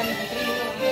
kami dito.